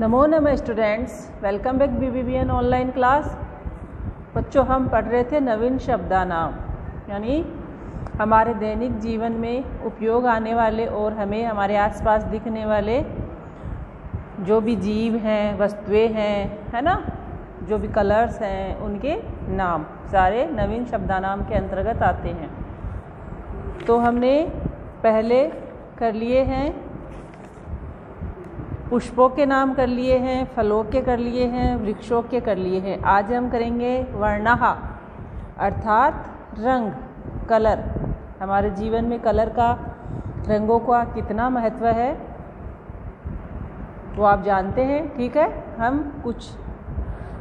नमो नमः students welcome back B B B N online class बच्चों, हम पढ़ रहे थे नवीन शब्दानाम, यानी हमारे दैनिक जीवन में उपयोग आने वाले और हमें हमारे आसपास दिखने वाले जो भी जीव हैं, वस्तुएँ हैं, है ना? जो भी कलर्स हैं, उनके नाम, सारे नवीन शब्दानाम के अंतर्गत आते हैं। तो हमने पहले कर लिए हैं पुष्पों के नाम कर लिए हैं, फलों के कर लिए हैं, वृक्षों के कर लिए हैं। आज हम करेंगे वर्णहा, अर्थात रंग, कलर। हमारे जीवन में कलर का रंगों का कितना महत्व है, वो आप जानते हैं, ठीक है? हम कुछ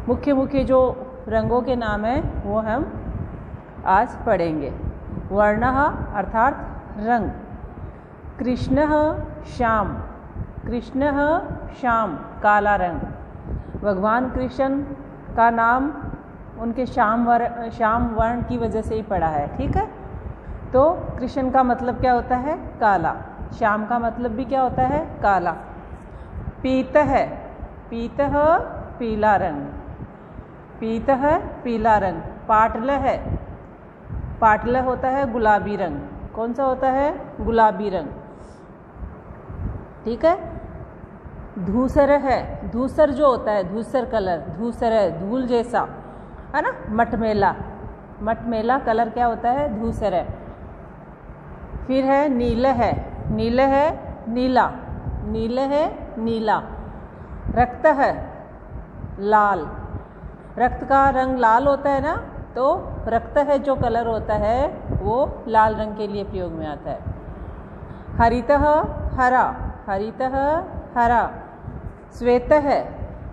मुख्य मुख्य जो रंगों के नाम हैं, वो हम आज पढ़ेंगे। वर्णहा, अर्थात रंग। कृष्ण श्याम। कृष्ण श्याम, काला रंग। भगवान कृष्ण का नाम उनके श्याम वर्ण श्याम वर्ण की वजह से ही पड़ा है, ठीक है? तो कृष्ण का मतलब क्या होता है? काला। श्याम का मतलब भी क्या होता है? काला। पीत है पीत पीला रंग। पीत है पीला रंग। पाटल है पाटल होता है गुलाबी रंग। कौन सा होता है? गुलाबी रंग। ठीक है? धूसर है, धूसर जो होता है, धूसर कलर, धूसर है, धूल जैसा, है ना? मटमेला मटमेला कलर क्या होता है? धूसर है। फिर है नील है। नील है नीला। नील है नीला। रक्त है लाल। रक्त का रंग लाल होता है ना तो रक्त है जो कलर होता है, वो लाल रंग के लिए प्रयोग में आता है। हरित हरा। हरित हरा, श्वेत है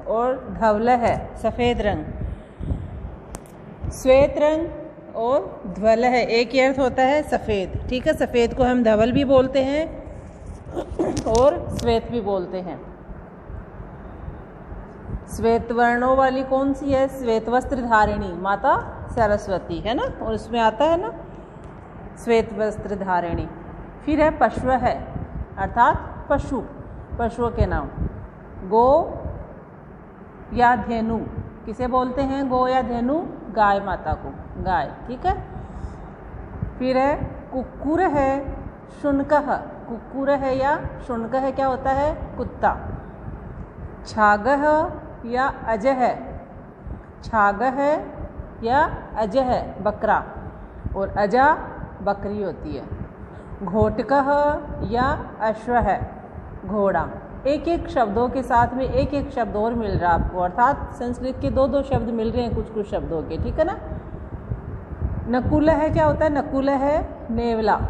और धवल है सफ़ेद रंग। श्वेत रंग और ध्वल है एक ही अर्थ होता है सफ़ेद। ठीक है, सफ़ेद को हम धवल भी बोलते हैं और श्वेत भी बोलते हैं। श्वेत वर्णों वाली कौन सी है? श्वेत वस्त्र धारिणी, माता सरस्वती, है ना? और उसमें आता है ना, श्वेत वस्त्र धारिणी। फिर है पशु है अर्थात पशु। पशुओं के नाम। गो या धेनु। किसे बोलते हैं? गो या धेनु? गाय माता को। गाय, ठीक है? फिर है कुकुर है, शुनक। कुकुर है या शुनक है क्या होता है? कुत्ता। छाग या अज। है छाग है या अज है बकरा। और अजा, बकरी होती है। घोटक या अश्व। है घोड़ा। एक एक शब्दों के साथ में एक एक शब्द और मिल रहा है आपको, अर्थात संस्कृत के दो दो शब्द मिल रहे हैं कुछ कुछ शब्दों के, ठीक है ना? नकुल है, क्या होता है? नकुल है, नेवला।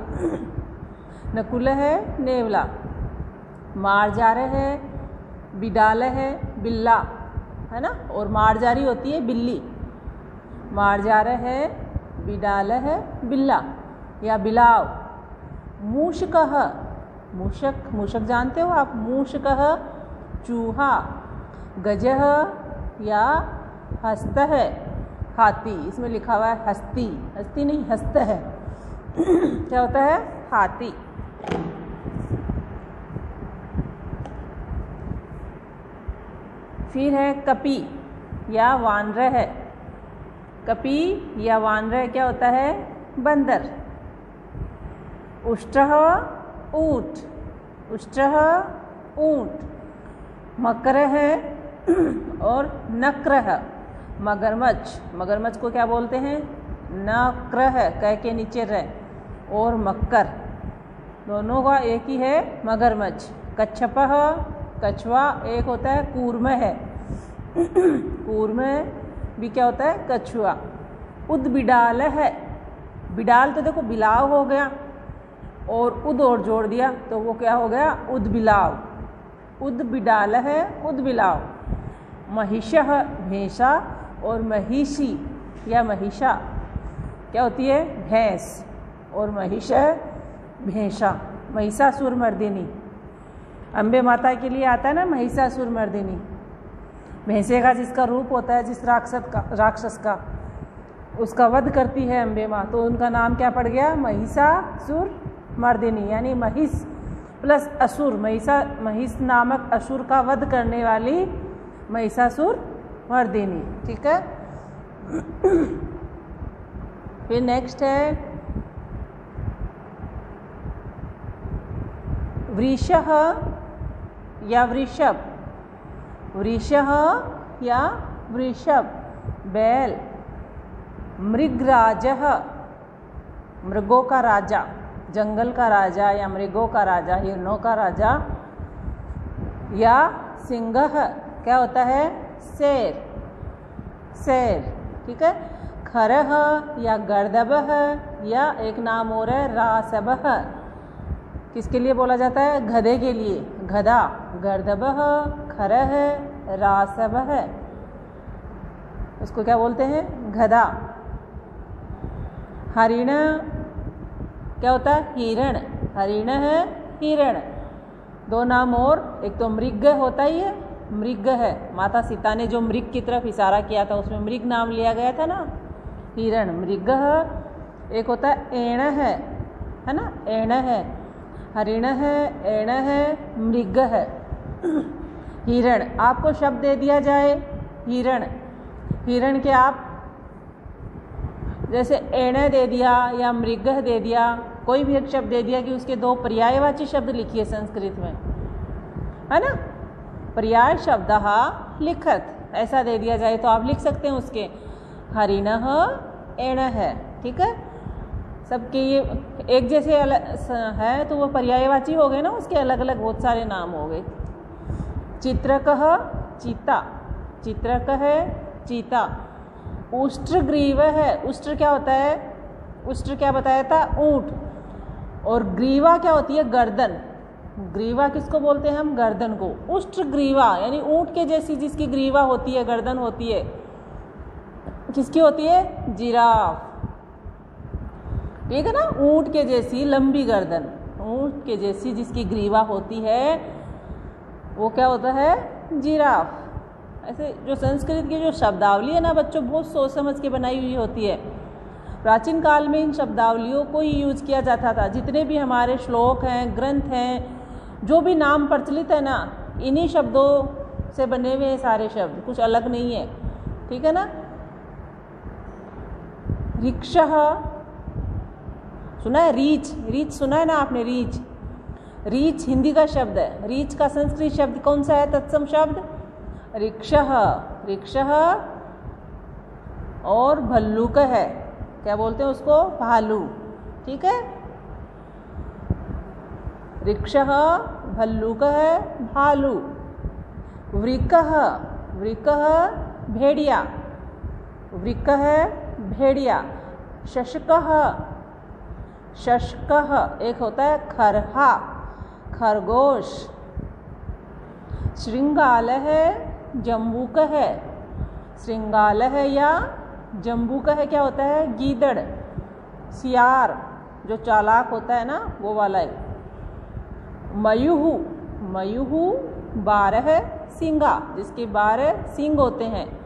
नकुल है, नेवला। मारजार है, बिडाल है, बिल्ला, है ना? और मारजारी होती है बिल्ली। मारजार है, बिडाल है, बिल्ला या बिलाव। मूषक मूषक मूषक जानते हो आप? मूषक चूहा, गज या हस्त है हाथी। इसमें लिखा हुआ है हस्ती। हस्ती नहीं, हस्त। है क्या होता है? हाथी। फिर है कपी या वानर। है कपी या वानर क्या होता है? बंदर। उष्ट ऊट। उष्ट ऊट। मकर है और नक्र। है मगरमच्छ। मगरमच्छ को क्या बोलते हैं? नक्र। है कह के नीचे रह। और मक्कर। दोनों का एक ही है मगरमच्छ। कच्छप कछुआ एक होता है कूर्म। है कूर्म भी क्या होता है? कछुआ। उद बिडाल है बिडाल तो देखो बिलाव हो गया। और उद और जोड़ दिया तो वो क्या हो गया? उद बिलाव उद बिडाल है उद बिलाव महिष भैंसा और महिषी या महिषा, क्या होती है? भैंस। और महिष भैंसा महिषासुर मर्दिनी अम्बे माता के लिए आता है ना महिषासुर मर्दिनी भैंसे का जिसका रूप होता है, जिस राक्षस का राक्षस का, उसका वध करती है अम्बे माँ। तो उनका नाम क्या पड़ गया? महिषासुर मर्दिनी, यानी महिष प्लस असुर, महिषा, महिष नामक असुर का वध करने वाली महिषासुर मर्दिनी, ठीक है? फिर नेक्स्ट है वृष या वृषभ वृष या वृषभ, बैल, मृगराज, मृगों का राजा। जंगल का राजा या मृगों का राजा, हिरणों का राजा या सिंह, क्या होता है? शेर। शेर, ठीक है? खरह या गर्दब या एक नाम और है, रासब। किसके लिए बोला जाता है? गधे के लिए। गधा, गर्दब, खरह है उसको क्या बोलते हैं? गधा। हरिण क्या होता है? हिरण। हरिण है, हिरण। दो नाम और, एक तो मृग होता ही है, मृग है। माता सीता ने जो मृग की तरफ़ इशारा किया था, उसमें मृग नाम लिया गया था ना? हिरण, मृग एक होता है एण है है ना? एण है। हरिण है एण है, मृग है। हिरण, आपको शब्द दे दिया जाए, हिरण। हिरण के आप जैसे एण दे दिया या मृग दे दिया, कोई भी एक शब्द दे दिया कि उसके दो पर्यायवाची शब्द लिखिए संस्कृत में। है ना? पर्याय शब्द लिखत। ऐसा दे दिया जाए तो आप लिख सकते हैं उसके। हरिण एण है ठीक है? सबके ये एक जैसे अलग है तो वो पर्यायवाची हो गए ना, उसके अलग अलग बहुत सारे नाम हो गए। चित्रक चीता। चित्रक है चीता। उष्ट्रग्रीव है। उष्ट्र क्या होता है? उष्ट्र क्या बताया था? ऊँट। और ग्रीवा क्या होती है? गर्दन। ग्रीवा किसको बोलते हैं हम? गर्दन को। उष्ट्र ग्रीवा, यानी ऊँट के जैसी जिसकी ग्रीवा होती है, गर्दन होती है। किसकी होती है? जिराफ। ठीक है ना? ऊँट के जैसी लंबी गर्दन। ऊँट के जैसी जिसकी ग्रीवा होती है, वो क्या होता है? जिराफ। ऐसे जो संस्कृत की जो शब्दावली है ना बच्चों, बहुत सोच समझ के बनाई हुई होती है। प्राचीन काल में इन शब्दावलियों को ही यूज़ किया जाता था। जितने भी हमारे श्लोक हैं, ग्रंथ हैं, जो भी नाम प्रचलित है ना, इन्हीं शब्दों से बने हुए हैं सारे शब्द। कुछ अलग नहीं है। ठीक है ना? रिक्शा, सुना है रीच? रीच सुना है ना आपने? रीच। रीच हिंदी का शब्द है। रीच का संस्कृत शब्द कौन सा है? तत्सम शब्द। रिक्शा रिक्शा और भल्लूक है। क्या बोलते हैं उसको? भालू। ठीक है? रिक्ष भल्लूक है, भालू। वृक वृक, भेड़िया। वृक है, भेड़िया। शशक शशक, एक होता है खरहा, खरगोश। श्रृंगाल है जम्बूक है। श्रृंगाल है या जम्बूक है, क्या होता है? गीदड़। सियार, जो चालाक होता है ना, वो वाला है। मयूहू, मयुहु बारह सिंगा, जिसके बारह सिंग होते हैं।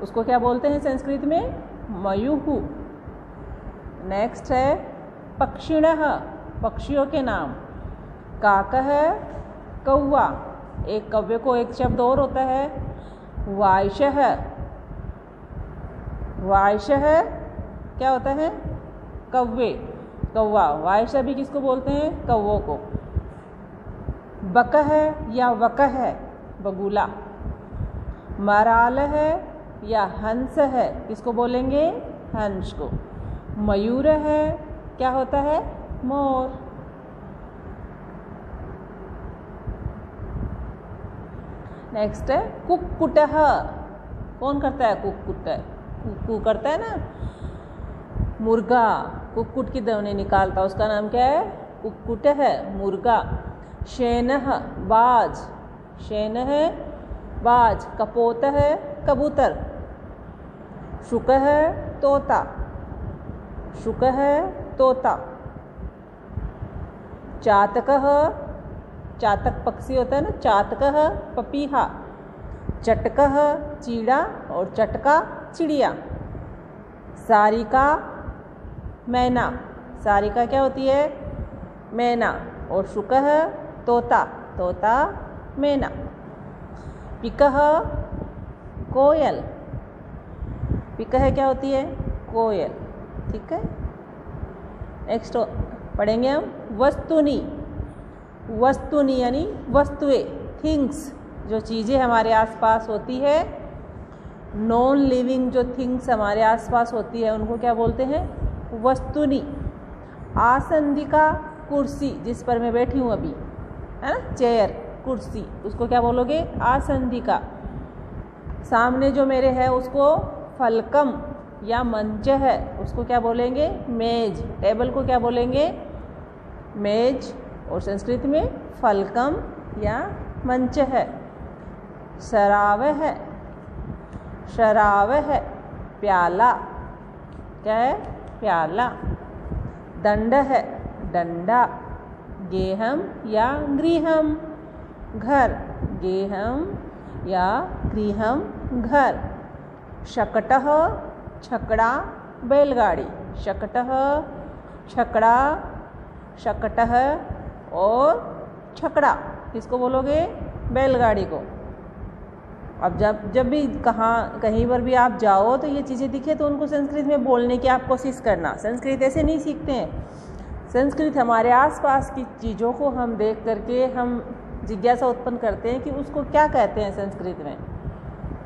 उसको क्या बोलते हैं संस्कृत में? मयुहु। नेक्स्ट है पक्षिण, पक्षियों के नाम। काक है कौआ एक कव्य को एक शब्द और होता है वायश वायश क्या होता है? कौवे कौवा वायश भी किसको बोलते हैं? कौवों को। बक है या वक है? बगुला। मराल है या हंस है? किसको बोलेंगे? हंस को। मयूर है, क्या होता है? मोर। नेक्स्ट है, कुक्कुट। कौन करता है कुक्कुट? कुकू करता है ना? मुर्गा। कुक्कुट की दवने निकालता उसका नाम क्या है? कुक्कुट है मुर्गा। शेन, बाज। शेन है, बाज। कपोत है, कबूतर। शुक है, तोता। शुक है, तोता। चातक चातक पक्षी होता है ना, चातक, पपीहा, चटक, चीड़ा और चटका, चिड़िया। सारिका, मैना। सारिका क्या होती है? मैना। और शुक, तोता। तोता, मैना। पिक, कोयल। पिक क्या होती है? कोयल। ठीक है? नेक्स्ट पढ़ेंगे हम। वस्तुनी। वस्तुनी यानी वस्तुएँ थिंग्स जो चीज़ें हमारे आसपास होती है नॉन लिविंग जो थिंग्स हमारे आसपास होती है, उनको क्या बोलते हैं? वस्तुनी। आसंदिका कुर्सी, जिस पर मैं बैठी हूँ अभी, है ना? चेयर कुर्सी, उसको क्या बोलोगे? आसंदिका सामने जो मेरे है, उसको फलकम या मंच है, उसको क्या बोलेंगे? मेज। टेबल को क्या बोलेंगे? मेज। और संस्कृत में फलकम या मंच है। शराब है। शराव है। प्याला। क्या है? प्याला। दंड है। डंडा गेहम या गृहम। घर। गेहम या गृहम। घर। शकट छकड़ा, बैलगाड़ी। शकट छकड़ा, शकट और छकड़ा, किसको बोलोगे? बैलगाड़ी को। अब जब जब भी कहाँ, कहीं पर भी आप जाओ तो ये चीज़ें दिखे तो उनको संस्कृत में बोलने की आप कोशिश करना। संस्कृत ऐसे नहीं सीखते हैं। संस्कृत हमारे आसपास की चीज़ों को हम देख करके हम जिज्ञासा उत्पन्न करते हैं कि उसको क्या कहते हैं संस्कृत में।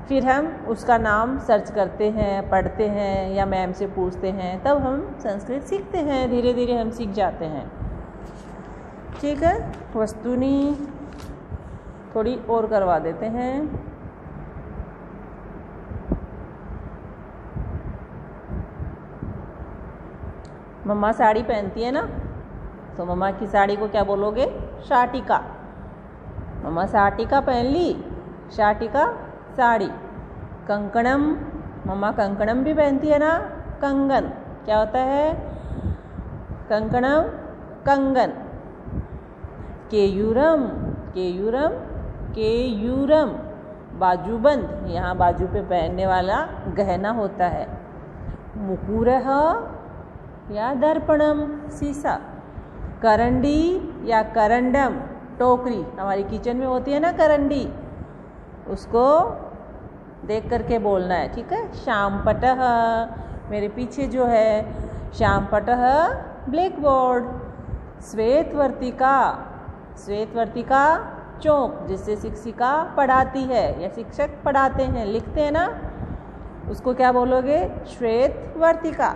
फिर हम उसका नाम सर्च करते हैं, पढ़ते हैं, या मैम से पूछते हैं, तब हम संस्कृत सीखते हैं धीरे धीरे हम सीख जाते हैं। ठीक है? वस्तुनी थोड़ी और करवा देते हैं। मम्मा साड़ी पहनती है ना? तो मम्मा की साड़ी को क्या बोलोगे? शाटिका। मम्मा शाटिका पहन ली? शाटिका साड़ी। कंकणम। मम्मा कंकणम भी पहनती है ना? कंगन। क्या होता है? कंकणम, कंगन। केयूरम केयूरम केयूरम। बाजूबंद यहाँ बाजू पे पहनने वाला गहना होता है। मुकुरह या दर्पणम शीशा करंडी या करंडम, टोकरी। हमारी किचन में होती है ना करंडी। उसको देख करके बोलना है, ठीक है? शाम पटह मेरे पीछे जो है, श्याम पटह ब्लैक बोर्ड श्वेत वर्तिका। श्वेत वर्तिका चौक, जिससे शिक्षिका पढ़ाती है, या शिक्षक पढ़ाते हैं, लिखते हैं ना, उसको क्या बोलोगे? श्वेत वर्तिका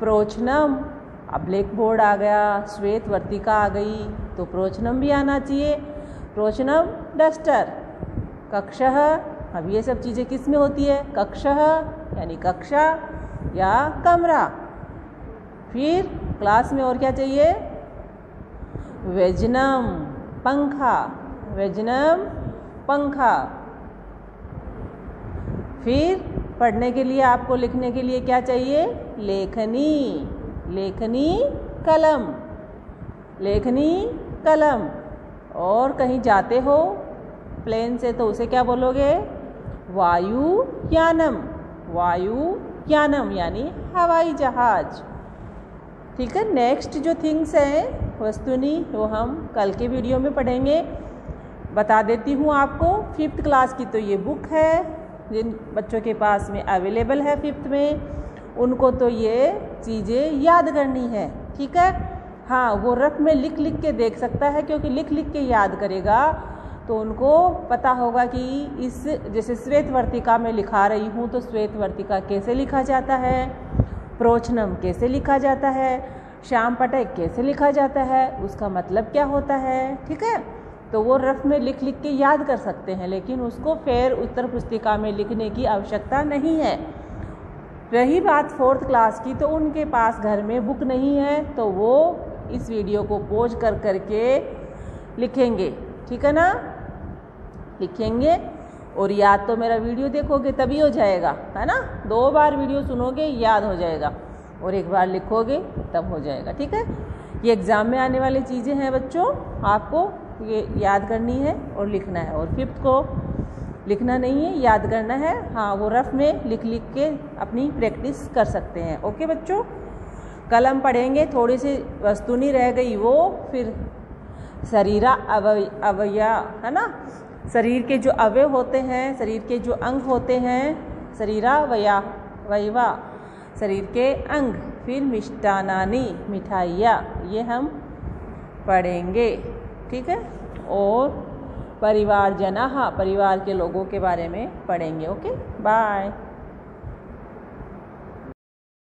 प्रोचनम। अब ब्लैक बोर्ड आ गया श्वेत वर्तिका आ गई तो प्रोचनम भी आना चाहिए। प्रोचनम, डस्टर। कक्ष, अब ये सब चीज़ें किसमें होती है? कक्ष, यानी कक्षा, या कमरा। फिर क्लास में और क्या चाहिए? वेजनम पंखा वेजनम पंखा। फिर पढ़ने के लिए, आपको लिखने के लिए क्या चाहिए? लेखनी लेखनी कलम लेखनी कलम। और कहीं जाते हो, प्लेन से तो उसे क्या बोलोगे? वायु यानम वायु यानम, यानी हवाई जहाज़। ठीक है नेक्स्ट जो थिंग्स हैं वस्तुनी वो हम कल के वीडियो में पढ़ेंगे। बता देती हूँ आपको फिफ्थ क्लास की तो ये बुक है, जिन बच्चों के पास में अवेलेबल है फिफ्थ में, उनको तो ये चीज़ें याद करनी है, ठीक है? हाँ वो रफ में लिख लिख के देख सकता है, क्योंकि लिख लिख के याद करेगा तो उनको पता होगा कि इस, जैसे श्वेत वर्तिका में लिखा रही हूँ तो श्वेत वर्तिका कैसे लिखा जाता है? प्रोचनम कैसे लिखा जाता है? श्याम पटक कैसे लिखा जाता है, उसका मतलब क्या होता है, ठीक है? तो वो रफ में लिख लिख के याद कर सकते हैं, लेकिन उसको फिर उत्तर पुस्तिका में लिखने की आवश्यकता नहीं है। रही बात फोर्थ क्लास की तो उनके पास घर में बुक नहीं है तो वो इस वीडियो को पोज कर करके लिखेंगे, ठीक है ना? लिखेंगे, और याद तो मेरा वीडियो देखोगे तभी हो जाएगा, है ना? दो बार वीडियो सुनोगे, याद हो जाएगा। और एक बार लिखोगे, तब हो जाएगा, ठीक है? ये एग्ज़ाम में आने वाली चीज़ें हैं बच्चों, आपको ये याद करनी है और लिखना है। और फिफ्थ को लिखना नहीं है, याद करना है। हाँ वो रफ में लिख लिख के अपनी प्रैक्टिस कर सकते हैं। ओके बच्चों? कल हम पढ़ेंगे, थोड़ी सी वस्तु नहीं रह गई वो, फिर शरीरा अवय अवया है ना? शरीर के जो अवय होते हैं, शरीर के जो अंग होते हैं शरीरा वया वयवा शरीर के अंग। फिर मिष्टानानी मिठाइयाँ, ये हम पढ़ेंगे, ठीक है? और परिवार जना परिवार के लोगों के बारे में पढ़ेंगे, ओके? बाय।